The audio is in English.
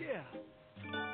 Yeah.